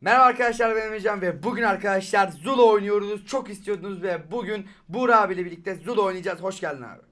Merhaba arkadaşlar ben Emrecan ve bugün arkadaşlar Zulu oynuyoruz. Çok istiyordunuz ve bugün Buğra abiyle birlikte Zulu oynayacağız. Hoş geldin abi.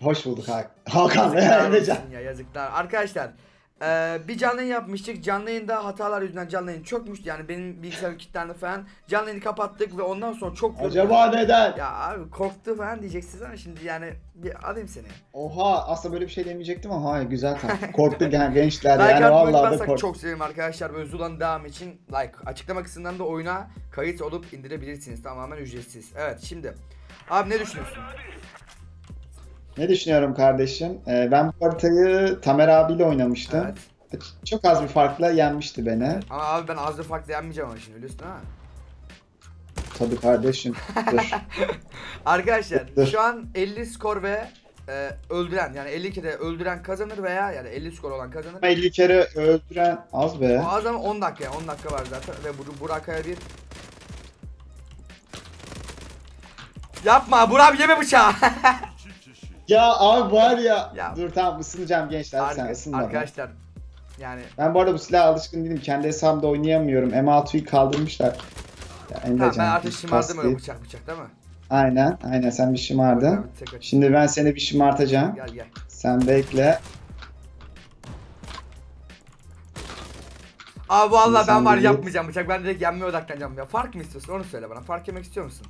Hoş bulduk Hak Hakan ve ya yazıklar. Arkadaşlar eee, bir canlı yayın yapmıştık. Canlı yayında hatalar yüzünden canlı yayın çökmüştü. Yani benim bilgisayarım kilitlendi falan. Canlı yayını kapattık ve ondan sonra çok Acaba neden? Ya abi korktu falan diyeceksiniz ama şimdi yani bir alayım seni. Oha aslında böyle bir şey demeyecektim ama hayır güzel tamam. Korktuk yani gençler Like yani vallahi da korktuk. çok sevinirim arkadaşlar. Böyle Zula'nın devamı için like. Açıklama kısmından da oyuna kayıt olup indirebilirsiniz. Tamamen ücretsiz. Evet şimdi. Abi ne düşünüyorsun? Ne düşünüyorum kardeşim? Ee, ben bu haritayı Tamer abiyle oynamıştım. Evet. Çok az bir farkla yenmişti beni. Ama abi ben az da farklı yenmeyeceğim ama şimdi biliyorsun ha. Tabii kardeşim. Dur. Arkadaşlar Dur. şu an 50 skor ve e, öldüren yani 50 kere öldüren kazanır veya yani 50 skor olan kazanır. Ama 50 kere öldüren az be. O az ama 10 dakika yani 10 dakika var zaten ve bu Burak Aya bir Yapma Burak yeme bıçağı. Ya abi var ya. Ya. Dur tamam ısınacağım gençler sen Arka- ısınma. arkadaşlar yani Ben bu arada bu silaha alışkın değilim. Kendi hesabımda oynayamıyorum. M6'yı kaldırmışlar. Ya tamam ben artık şımardım öyle bıçak bıçak değil mi? Aynen, aynen sen bir şımardın. Şimdi ben seni bir şımartacağım. Gel gel. Sen bekle. Abi vallahi ben Sen var yapmayacağım bıçak. Ben direkt yenmeye odaklanacağım ya. Fark mı istiyorsun? Onu söyle bana. Fark yemek istiyor musun?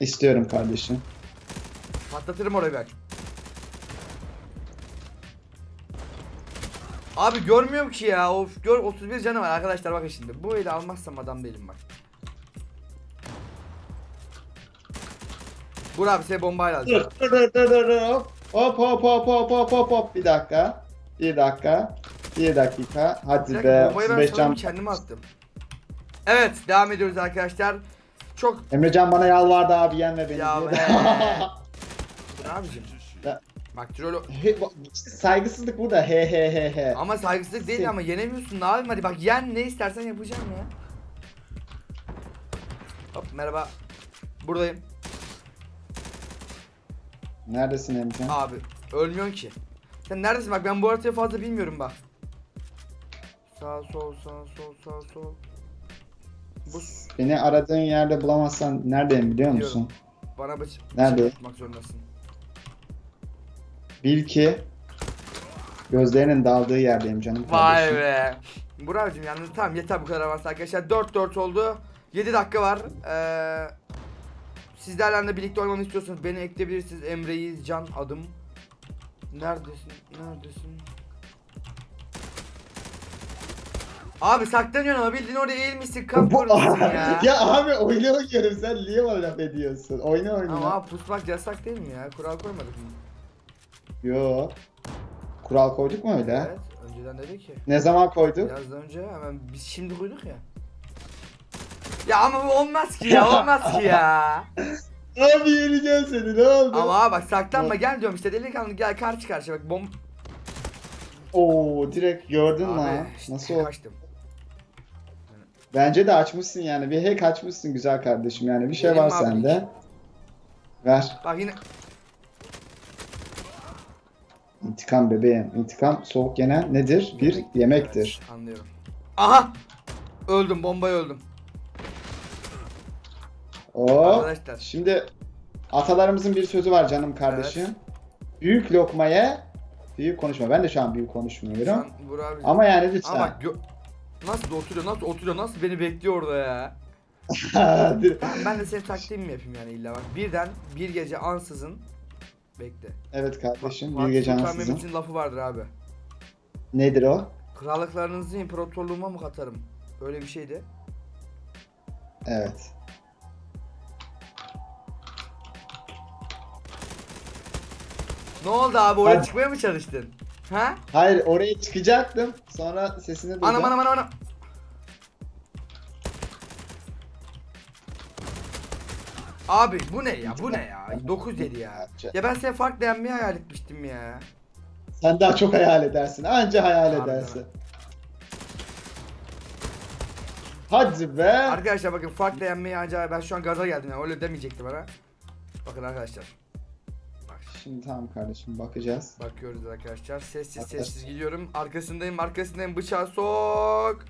İstiyorum kardeşim. Patlatırım orayı ben. Abi görmüyorum ki ya. Of gör 31 canı var arkadaşlar bakın şimdi. Bu eli almazsam adam değilim bak. Burak abi seni bombayla alacağım. Dur dur dur dur dur. Hop hop hop hop hop hop hop. Bir dakika. Bir dakika. Bir dakika. Hadi be. bombayı ben 35 sanırım kendime attım. Evet devam ediyoruz arkadaşlar. Çok Emrecan bana yalvardı abi yenme beni Ya be. Abicim. Ya. Bak bak, işte saygısızlık burada. He he he he. ama saygısızlık değil Sen- ama yenemiyorsun ne yapayım hadi bak yen ne istersen yapacağım ya. Hop merhaba. Buradayım. Neredesin Emrecan? Abi ölmüyorsun ki. Sen neredesin bak ben bu haritayı fazla bilmiyorum bak. Sağ sol sağ sol sağ sol. Bu Beni aradığın yerde bulamazsan neredeyim biliyor Biliyorum. musun? bana bıç Nerede? bıçak atmak zorundasın. Bil ki gözlerinin daldığı yerdeyim canım Vay kardeşim. be. Burak'cığım yalnız tamam yeter bu kadar avans arkadaşlar. 4-4 oldu. 7 dakika var. Ee, sizlerle de birlikte oynamanı istiyorsanız beni ekleyebilirsiniz. Emre'yi Can adım. Neredesin? Neredesin? Abi saklanıyorsun ama bildiğin orada eğilmişsin kamp kurmuşsun ya. ya abi oyunu oynuyorum sen niye bana laf ediyorsun? Oyna oyna. Ama abi pusmak yasak değil mi ya? Kural koymadık mı? Yo. Kural koyduk mu öyle? Evet. Önceden dedi ki. Ne zaman koyduk? Biraz önce hemen biz şimdi koyduk ya. Ya ama olmaz ki ya olmaz ki ya. Abi yeneceğim seni ne oldu? Ama abi bak saklanma gel diyorum işte delikanlı gel karşı karşıya bak bom... Oo direkt gördün lan. işte Nasıl oldu? kaçtım. Bence de açmışsın yani. Bir hack açmışsın güzel kardeşim yani. Bir şey Vereyim var abi sende. Ver. Bak yine İntikam bebeğim. İntikam soğuk yenen nedir? Bir yemektir. Anlıyorum. Aha! Öldüm bombayı öldüm. Oo. Arkadaşlar. Şimdi atalarımızın bir sözü var canım kardeşim. Büyük lokmaya büyük konuşma. Ben de şu an büyük konuşmuyorum. abi. Ama yani lütfen. Ama bak gö- Nasıl da oturuyor nasıl oturuyor nasıl beni bekliyor orada ya. Tamam, ben de senin taktiğimi mi yapayım yani illa bak. Birden bir gece ansızın bekle. evet kardeşim. Bir gece ansızın. Lafı vardır abi. Nedir o? Krallıklarınızı imparatorluğuma mı katarım? Böyle bir şeydi. Evet. Ne oldu abi oraya Hadi. çıkmaya mı çalıştın? Ha? Hayır oraya çıkacaktım. Sonra sesini duydum. Anam anam anam anam. Abi bu ne ya bu ne ya 9 dedi ya. Ya ben seni fark beğenmeyi hayal etmiştim ya. Sen daha çok hayal edersin. Anca hayal Harbiden. edersin. Hadi be. Arkadaşlar bakın fark beğenmeyi acayip ben şu an gaza geldim ya öyle demeyecektim bana. Bakın arkadaşlar. Bak Şimdi tamam kardeşim bakacağız. bakıyoruz arkadaşlar. Sessiz Arkadaş- sessiz gidiyorum. Arkasındayım arkasındayım bıçağı sok.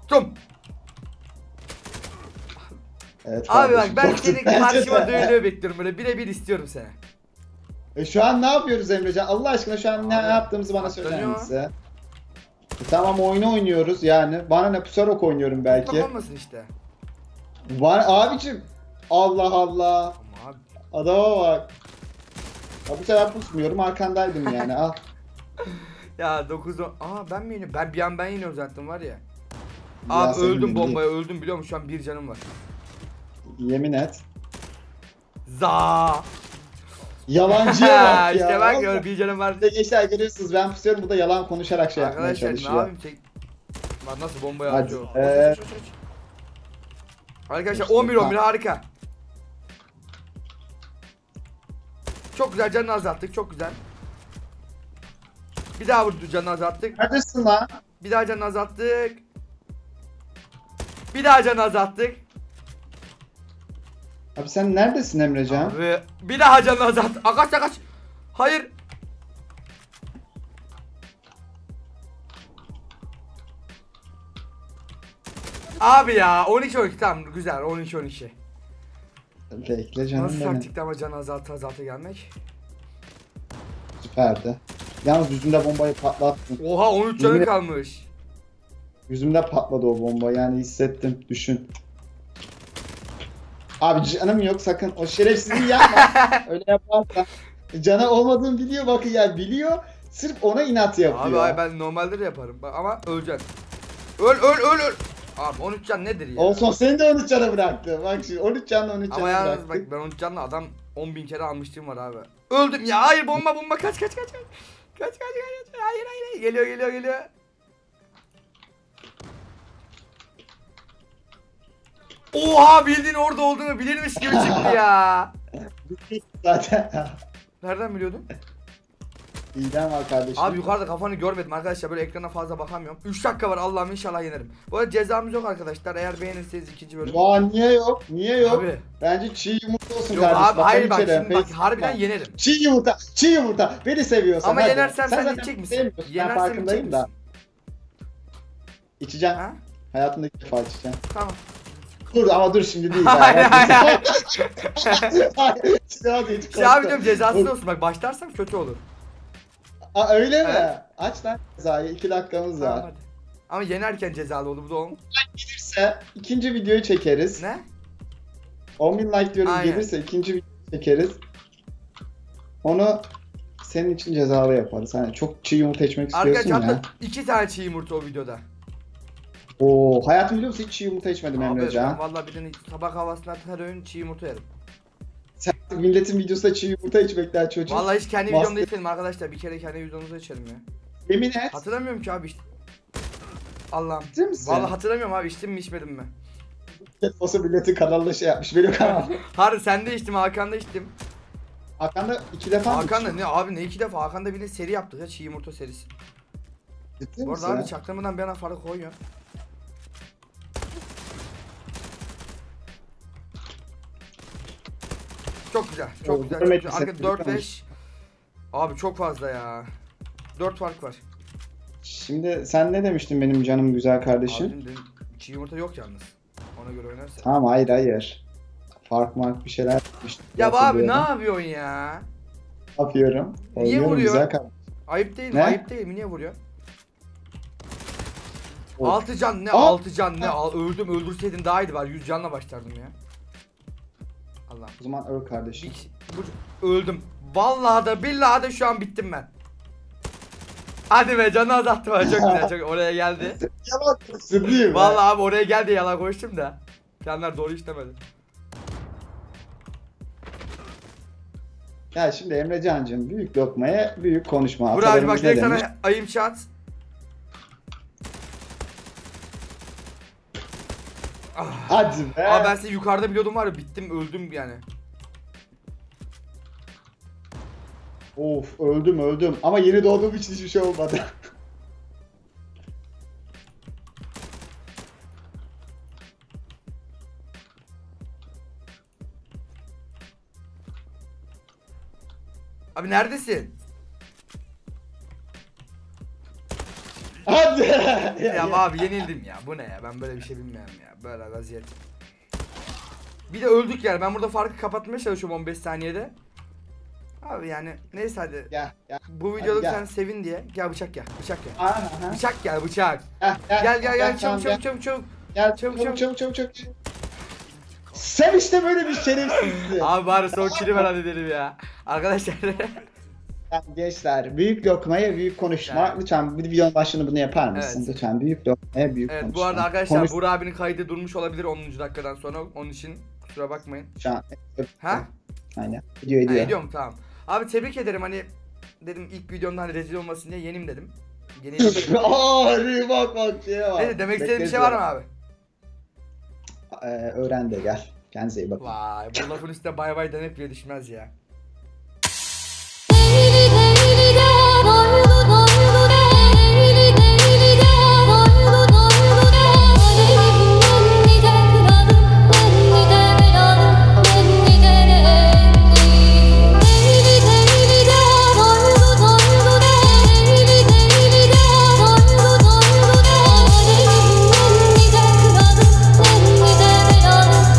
Tuttum. Evet, Abi bak kardeşim, ben senin güzel. karşıma dövülüyor bekliyorum böyle birebir istiyorum seni. E şu an ne yapıyoruz Emrecan? Allah aşkına şu an ne Abi, yaptığımızı bana söyler misin? E tamam oyunu oynuyoruz yani. Bana ne pusarok oynuyorum belki. Olmasın işte. Var abicim. Allah Allah. Ama abi. Adama bak. Ya bu sefer pusmuyorum arkandaydım yani al. Ya 9 10. Aa ben mi yeniyorum? Ben bir an ben yeniyorum zaten var ya. Abi Yasemin öldüm bombaya öldüm biliyor musun? Şu an bir canım var. Yemin et. Za. Yalancıya bak ya. işte bak gör bir canım var. Bir de gençler görüyorsunuz ben pusuyorum bu da yalan konuşarak şey yapmaya Arkadaşlar ne yapayım çek. Bak nasıl bombayı Hadi, atıyor. ee. Arkadaşlar İşte 11 11 tam. harika. Çok güzel canını azalttık çok güzel. Bir daha vurdu canını azalttık. Neredesin lan? Bir daha canını azalttık. Bir daha canını azalttık. Abi sen neredesin Emrecan? Ve bir daha canını azalt. Akaç akaç. Hayır. Abi ya 12 12 tamam güzel 12 12. Bekle canım Nasıl benim. taktikti ama can azaltı azaltı gelmek. Süperdi. Yalnız yüzümde bombayı patlattın. Oha 13 canı kalmış. Yüzümde patladı o bomba yani hissettim düşün. Abi canım yok sakın o şerefsizliği yapma. Öyle yaparsan. Canı olmadığını biliyor bakın ya biliyor. Sırf ona inat yapıyor. Abi ay ben normalde de yaparım ama öleceksin. Öl öl öl öl. Abi 13 can nedir ya? Olsun seni de 13 cana bıraktı. Bak şimdi 13 canla 13 Ama cana yalnız bıraktı. bak ben 13 canla adam 10 bin kere almıştım var abi. Öldüm ya hayır bomba bomba kaç kaç kaç kaç. Kaç kaç kaç. Hayır hayır hayır. Geliyor geliyor geliyor. Oha bildiğin orada olduğunu bilirmiş gibi çıktı ya. Zaten. Nereden biliyordun? İyiden var kardeşim. Abi yukarıda kafanı görmedim arkadaşlar böyle ekrana fazla bakamıyorum. 3 dakika var Allah'ım inşallah yenerim. Bu arada cezamız yok arkadaşlar eğer beğenirseniz ikinci bölüm. Aa niye yok? Niye yok? Abi. Bence çiğ yumurta olsun Yok kardeşim. abi hayır bak içeri, şimdi bak face- harbiden yenerim. Çiğ yumurta, çiğ yumurta. Beni seviyorsan Ama hadi. yenersem sen, zaten içecek misin? sevmiyorsun, Ben içecek farkındayım da. İçeceğim. Ha? Hayatımda ilk defa içeceğim. Tamam. Dur ama dur şimdi değil. Hayır, ya. hayır, hayır. Şey abi diyorum cezasız olsun bak başlarsam kötü olur. Aa, öyle mi? Aç lan cezayı. iki dakikamız Tamam, var. hadi. Ama yenerken cezalı oldu bu da olmuş. Gelirse ikinci videoyu çekeriz. Ne? 10.000 like diyorum Aynen. gelirse ikinci videoyu çekeriz. Onu senin için cezalı yaparız. Hani çok çiğ yumurta içmek istiyorsun Arkadaşlar ya. hatta iki tane çiğ yumurta o videoda. Oo, hayatım biliyor musun hiç çiğ yumurta içmedim Abi ben Emrecan. valla birinin sabah havasında her öğün çiğ yumurta yerim. Sen milletin videosunda çiğ yumurta içmekten çocuk. Valla hiç kendi Master- videomda içmedim arkadaşlar bir kere kendi videomuzda içerim ya. Yemin et. Hatırlamıyorum ki abi işte. Allah'ım. Ciddi misin? Valla hatırlamıyorum abi içtim mi içmedim mi? Olsa milletin kanalında şey yapmış. Benim kanal. Harbi sen de içtim Hakan'da içtim. Hakan'da iki defa mı Hakan'da içtin? ne abi ne iki defa Hakan'da bir de seri yaptık ya çiğ yumurta serisi. Ciddi Bu misin? arada abi çaktırmadan bir ana farı koyuyor. Çok güzel. Çok güzel. Çok Arka 4 lütfen. 5. Abi çok fazla ya. 4 fark var. Şimdi sen ne demiştin benim canım güzel kardeşim? Dedim çiğ yumurta yok yalnız. Ona göre oynarsan. Tamam hayır hayır. Fark mark bir şeyler yapmıştım. Ya abi ne yapıyorsun ya? Ne yapıyorum? Niye Oynuyorum vuruyor? güzel kardeşim. Ayıp değil mi? Ne? Ayıp değil mi? Niye vuruyor? 6 can ne? Aa! 6 can ne? Al, öldüm öldürseydin daha iyiydi var. 100 canla başlardım ya. Allah. O zaman öl kardeşim. Bir, bu, öldüm. Vallahi da billahi de şu an bittim ben. Hadi be canı azalttım çok güzel çok oraya geldi. Yalan değil mi? Vallahi abi oraya geldi yalan koştum da. Kendiler doğru işlemedi. Ya şimdi Emre Can'cığım büyük lokmaya büyük konuşma. Burak abi bak direkt sana ayım şat. Ah. Hadi be. Abi ben seni yukarıda biliyordum var ya bittim öldüm yani. Of öldüm öldüm. Ama yeni doğduğum için hiçbir şey olmadı. Abi neredesin? Hadi. ya, ya ya. abi yenildim ya. Bu ne ya? Ben böyle bir şey bilmiyorum ya. Böyle vaziyet. Bir de öldük yani. Ben burada farkı kapatmaya çalışıyorum 15 saniyede. Abi yani neyse hadi. Gel gel. Bu videoluk gel. sen sevin diye. Gel bıçak gel. Bıçak gel. Aha. Bıçak gel bıçak. Gel Gel gel gel tamam, çabuk çabuk çabuk çabuk. Gel Çabuk, çabuk çabuk. çabuk çabuk. Sen işte böyle bir şerefsizsin. Abi bari son kili ver hadi dedim ya. Arkadaşlar. Gençler büyük lokmaya büyük konuşma. Yani. Lütfen bir videonun başını bunu yapar mısın? Evet. Lütfen büyük lokmaya büyük evet konuşma. bu arada arkadaşlar Konuş- Buğra abinin kaydı durmuş olabilir 10. dakikadan sonra. Onun için kusura bakmayın. Şu an. Ha? Aynen. Ediyor Ha, ediyor. ediyorum tamam. Abi tebrik ederim hani dedim ilk videomda hani rezil olmasın diye yenim dedim. Yeneyim dedim. Aa bak bak şeye bak. Neyse demek istediğin bir şey var mı abi? Ee, öğren de gel. Kendinize iyi bakın. Vay bu lafın üstüne bay bay demek bile düşmez ya.